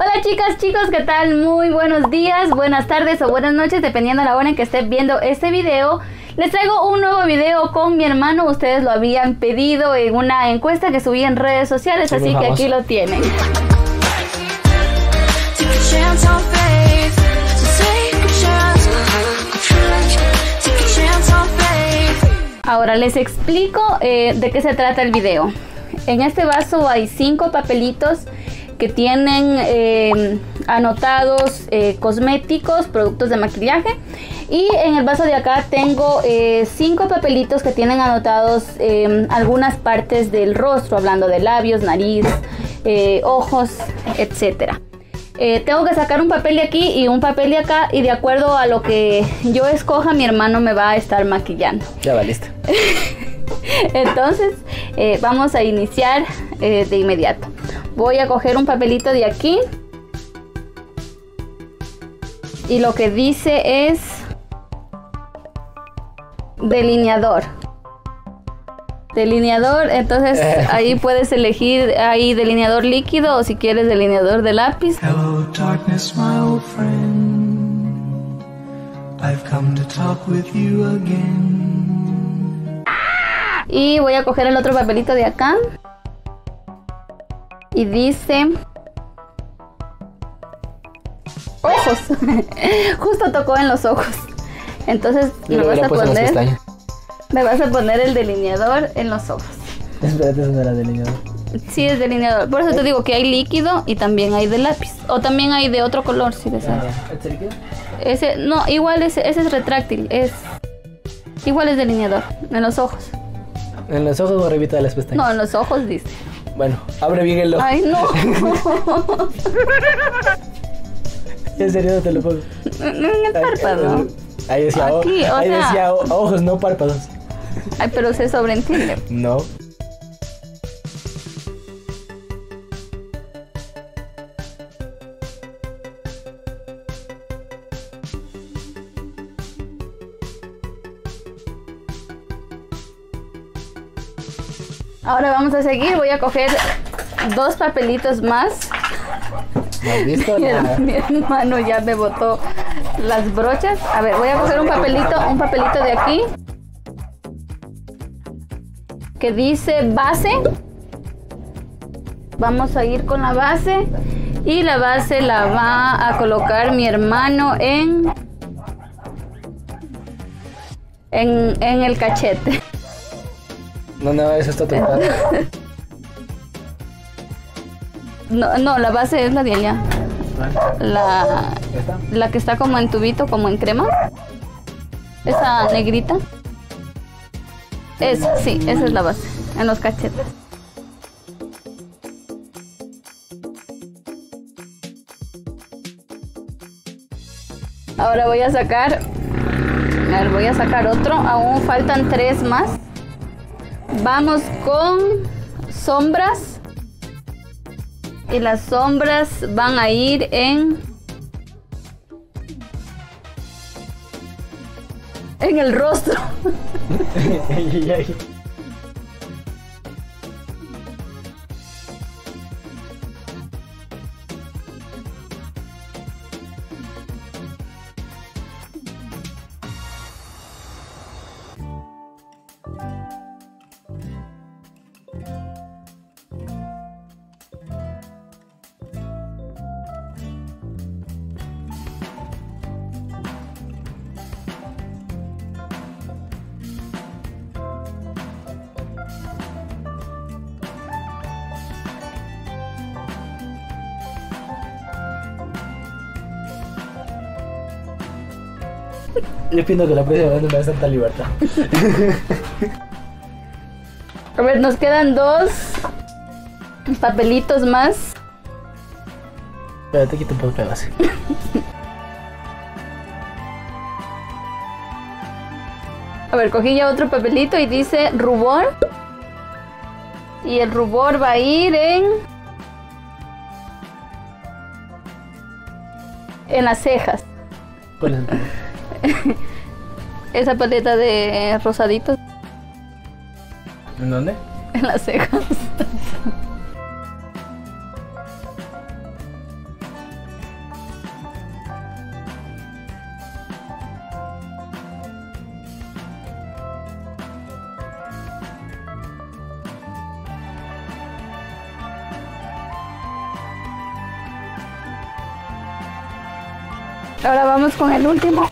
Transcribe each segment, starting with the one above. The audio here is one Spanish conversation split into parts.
Hola chicas, chicos, ¿qué tal? Muy buenos días, buenas tardes o buenas noches, dependiendo de la hora en que estén viendo este video. Les traigo un nuevo video con mi hermano, ustedes lo habían pedido en una encuesta que subí en redes sociales, Sí, así que aquí lo tienen. Ahora les explico eh, de qué se trata el video. En este vaso hay cinco papelitos que tienen eh, anotados eh, cosméticos, productos de maquillaje. Y en el vaso de acá tengo eh, cinco papelitos que tienen anotados eh, algunas partes del rostro, hablando de labios, nariz, ojos, etcétera. Eh, tengo que sacar un papel de aquí y un papel de acá y de acuerdo a lo que yo escoja mi hermano me va a estar maquillando. Ya va, listo. Entonces, vamos a iniciar de inmediato. Voy a coger un papelito de aquí. Y lo que dice es delineador. Delineador, entonces ahí puedes elegir ahí delineador líquido o si quieres delineador de lápiz. Hello, darkness, my old friend. I've come to talk with you again. Y voy a coger el otro papelito de acá. Y dice... Ojos. Justo tocó en los ojos. Entonces me le vas a poner... Me vas a poner el delineador en los ojos. Espérate, eso no era delineador. Sí, es delineador. Por eso te digo que hay líquido y también hay de lápiz. O también hay de otro color, si deseas. ¿Este líquido? Ese, no, igual ese, ese es retráctil. Es... Igual es delineador. En los ojos. En los ojos o arribita de las pestañas. No, en los ojos dice. Bueno, abre bien el ojo. Ay, no. En serio, no te lo pongo. en el párpado. Ahí decía, Aquí, o ahí sea- decía ojos, no párpados. Ay, pero se sobreentiende. No. Ahora vamos a seguir. Voy a coger dos papelitos más. ¿No has visto? Mi, La- mi hermano ya me botó las brochas. A ver, voy a coger un papelito, un papelito de aquí. Que dice base. Vamos a ir con la base. Y la base la va a colocar mi hermano en. En, en el cachete. No, no, eso está trucado. No, no, la base es la de allá. La, la que está como en tubito, como en crema. Esa negrita. Esa, sí, esa es la base. En los cachetes. Ahora voy a sacar. A ver, voy a sacar otro. Aún faltan tres más. Vamos con sombras. Y las sombras van a ir en. En el rostro. Le pido que la próxima vez no me das tanta libertad. A ver, nos quedan dos papelitos más. Espérate, quito un poco de base. A ver, cogí ya otro papelito y dice rubor. Y el rubor va a ir en. En las cejas. ¿Cuál es el? esa paleta de rosaditos. ¿En dónde? En las cejas. Ahora vamos con el último.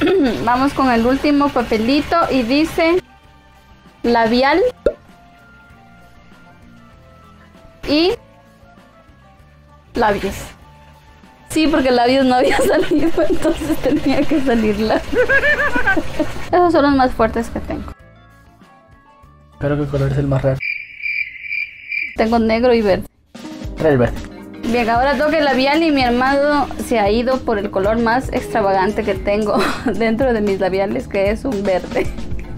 vamos con el último papelito y dice labial y labios. Sí, porque labios no había salido, entonces tenía que salir labios. Esos son los más fuertes que tengo. Creo que el color es el más raro. Tengo negro y verde. El verde. Bien, ahora toque el labial y mi hermano se ha ido por el color más extravagante que tengo dentro de mis labiales, que es un verde.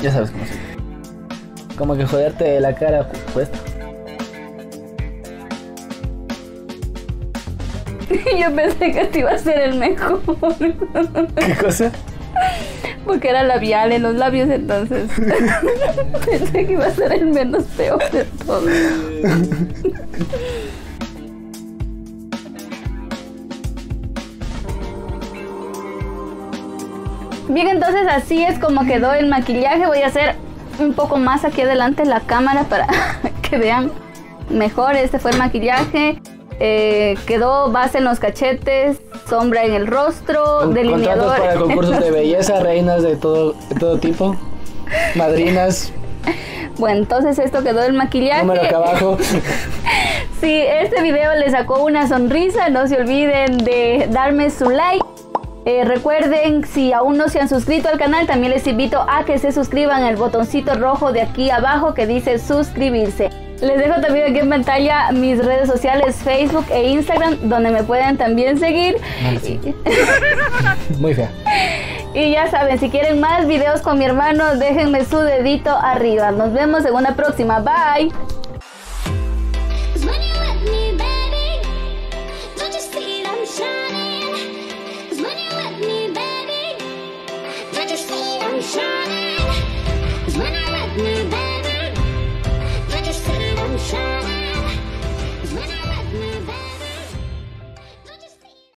Ya sabes cómo se Como que joderte la cara puesta. Yo pensé que este iba a ser el mejor, ¿Qué cosa? porque era labial en los labios, entonces pensé que iba a ser el menos peor de todos. Bien, entonces así es como quedó el maquillaje. Voy a hacer un poco más aquí adelante la cámara para que vean mejor. Este fue el maquillaje. Eh, quedó base en los cachetes, sombra en el rostro, Con- delineador. Para concursos de belleza, reinas de todo, de todo tipo, madrinas, Bueno, entonces esto quedó el maquillaje. número acá abajo. Si este video les sacó una sonrisa, no se olviden de darme su like. Eh, recuerden, si aún no se han suscrito al canal, también les invito a que se suscriban al botoncito rojo de aquí abajo que dice suscribirse. Les dejo también aquí en pantalla mis redes sociales, Facebook e Instagram, donde me pueden también seguir. Sí. Muy fea. Y ya saben, si quieren más videos con mi hermano, déjenme su dedito arriba. Nos vemos en una próxima. Bye.